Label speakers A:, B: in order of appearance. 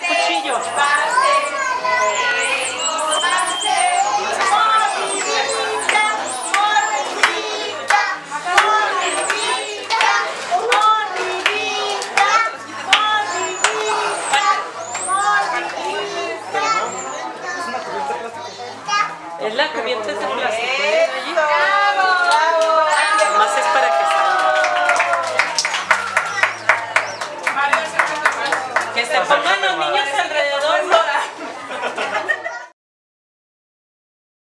A: cuchillo. Es la cubierta de plástico. ¿eh? Es para